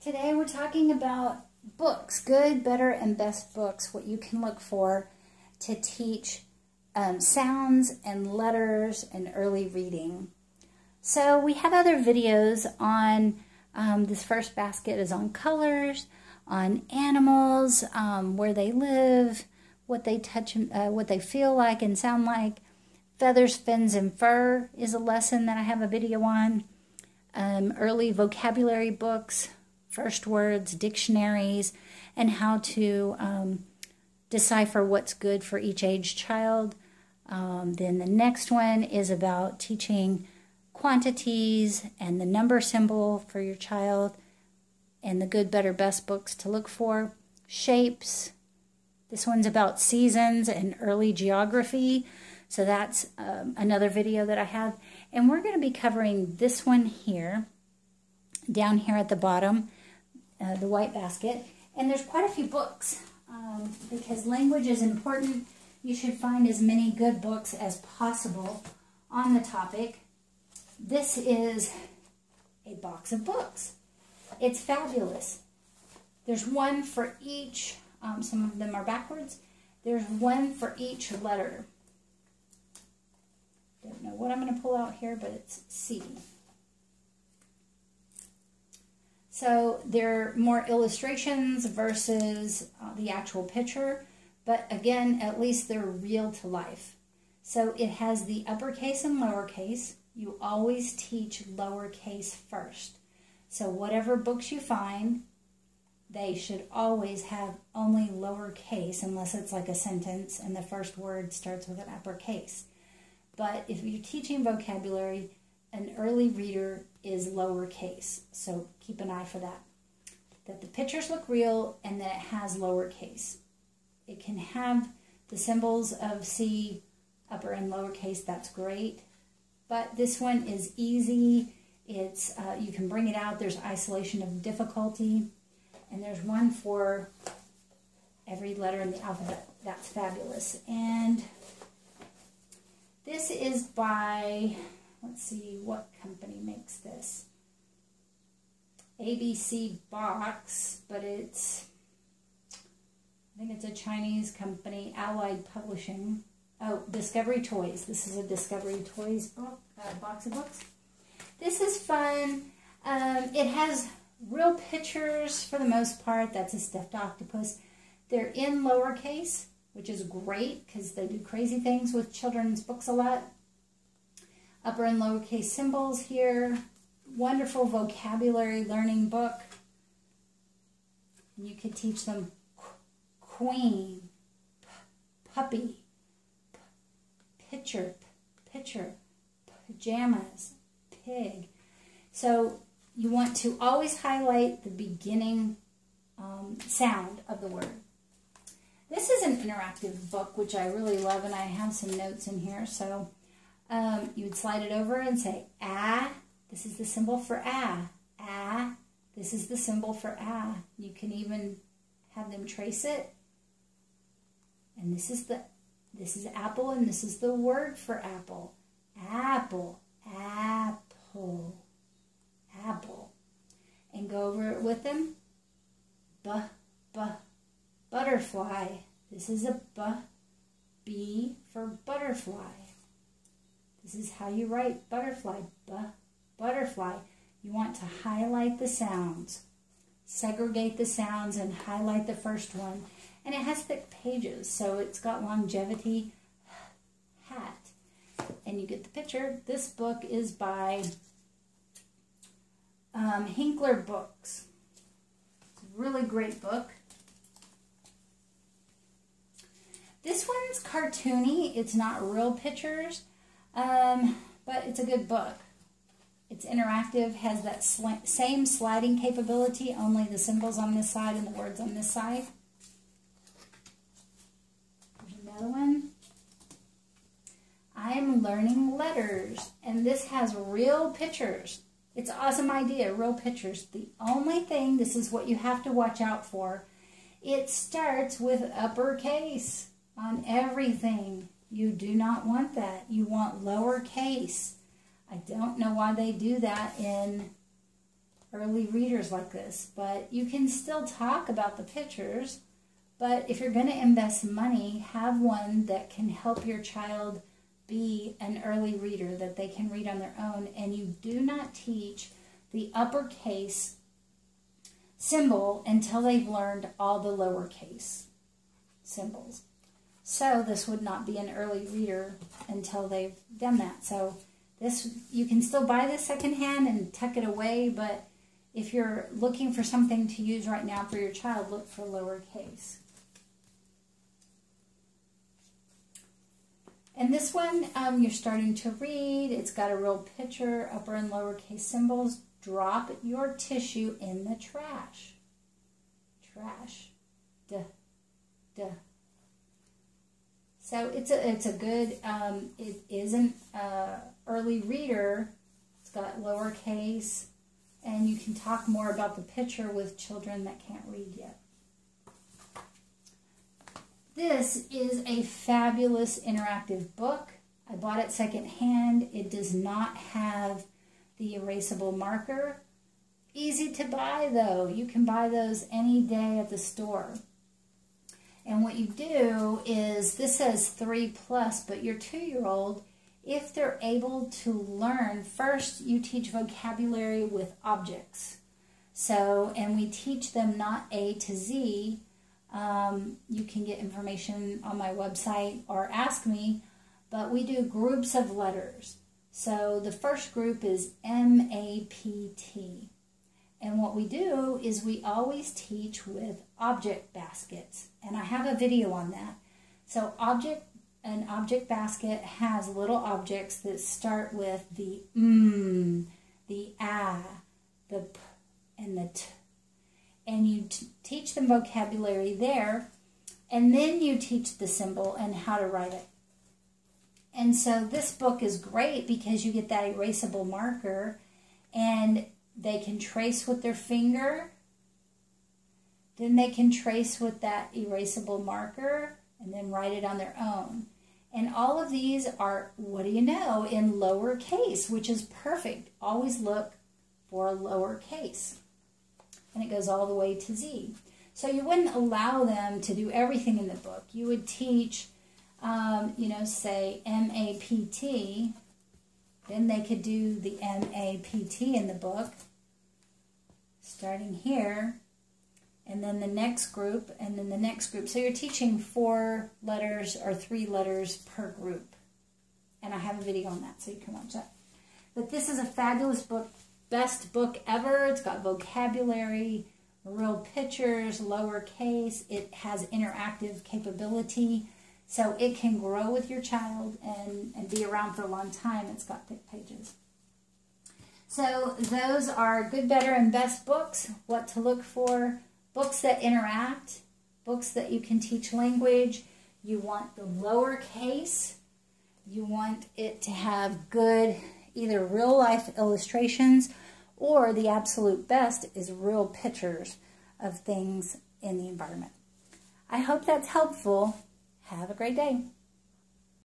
Today we're talking about books, good, better, and best books, what you can look for to teach um, sounds and letters and early reading. So we have other videos on, um, this first basket is on colors, on animals, um, where they live, what they touch, uh, what they feel like and sound like. Feathers, fins, and fur is a lesson that I have a video on. Um, early vocabulary books, first words, dictionaries, and how to um, decipher what's good for each age child. Um, then the next one is about teaching quantities and the number symbol for your child and the good, better, best books to look for. Shapes. This one's about seasons and early geography. So that's um, another video that I have. And we're going to be covering this one here, down here at the bottom uh, the white basket. And there's quite a few books um, because language is important. You should find as many good books as possible on the topic. This is a box of books. It's fabulous. There's one for each, um, some of them are backwards. There's one for each letter. Don't know what I'm going to pull out here, but it's C. So they're more illustrations versus uh, the actual picture, but again, at least they're real to life. So it has the uppercase and lowercase. You always teach lowercase first. So whatever books you find, they should always have only lowercase unless it's like a sentence and the first word starts with an uppercase. But if you're teaching vocabulary, an early reader is lowercase. So keep an eye for that. That the pictures look real and that it has lowercase. It can have the symbols of C, upper and lowercase, that's great. But this one is easy. It's uh, You can bring it out. There's isolation of difficulty. And there's one for every letter in the alphabet. That's fabulous. And this is by let's see what company makes this. ABC Box, but it's, I think it's a Chinese company, Allied Publishing. Oh, Discovery Toys. This is a Discovery Toys book, uh, box of books. This is fun. Um, it has real pictures for the most part. That's a stuffed octopus. They're in lowercase, which is great because they do crazy things with children's books a lot upper and lowercase symbols here. Wonderful vocabulary learning book. You could teach them queen, puppy, pitcher, pitcher, pajamas, pig. So you want to always highlight the beginning um, sound of the word. This is an interactive book, which I really love, and I have some notes in here. So um, you would slide it over and say, ah, this is the symbol for ah, ah, this is the symbol for ah. You can even have them trace it. And this is the, this is apple and this is the word for apple. Apple, apple, apple. And go over it with them. B, b, butterfly. This is a b, b for butterfly. This is how you write butterfly. B, butterfly. You want to highlight the sounds. Segregate the sounds and highlight the first one. And it has thick pages, so it's got longevity. Hat. And you get the picture. This book is by um, Hinkler Books. Really great book. This one's cartoony. It's not real pictures. Um, but it's a good book. It's interactive, has that sl same sliding capability, only the symbols on this side and the words on this side. There's another one. I am learning letters, and this has real pictures. It's an awesome idea, real pictures. The only thing, this is what you have to watch out for, it starts with uppercase on everything. You do not want that. You want lowercase. I don't know why they do that in early readers like this, but you can still talk about the pictures. But if you're going to invest money, have one that can help your child be an early reader that they can read on their own. And you do not teach the uppercase symbol until they've learned all the lowercase symbols. So this would not be an early reader until they've done that. So this you can still buy this secondhand and tuck it away, but if you're looking for something to use right now for your child, look for lowercase. And this one, um, you're starting to read. It's got a real picture, upper and lowercase symbols. Drop your tissue in the trash. Trash. Duh. Duh. So it's a it's a good um, it isn't uh, early reader. It's got lowercase, and you can talk more about the picture with children that can't read yet. This is a fabulous interactive book. I bought it secondhand. It does not have the erasable marker. Easy to buy though. You can buy those any day at the store. And what you do is, this says 3 plus, but your two-year-old, if they're able to learn, first you teach vocabulary with objects. So, and we teach them not A to Z. Um, you can get information on my website or ask me, but we do groups of letters. So the first group is M-A-P-T. And what we do is we always teach with object baskets. And I have a video on that. So object an object basket has little objects that start with the mm, the ah, the p, and the t. And you teach them vocabulary there, and then you teach the symbol and how to write it. And so this book is great because you get that erasable marker and they can trace with their finger. Then they can trace with that erasable marker and then write it on their own. And all of these are, what do you know, in lowercase, which is perfect. Always look for lowercase. And it goes all the way to Z. So you wouldn't allow them to do everything in the book. You would teach, um, you know, say M-A-P-T, then they could do the M-A-P-T in the book, starting here, and then the next group, and then the next group. So you're teaching four letters or three letters per group. And I have a video on that, so you can watch that. But this is a fabulous book, best book ever. It's got vocabulary, real pictures, lowercase. It has interactive capability. So it can grow with your child and, and be around for a long time. It's got thick pages. So those are good, better, and best books, what to look for, books that interact, books that you can teach language. You want the lowercase. You want it to have good either real life illustrations or the absolute best is real pictures of things in the environment. I hope that's helpful. Have a great day.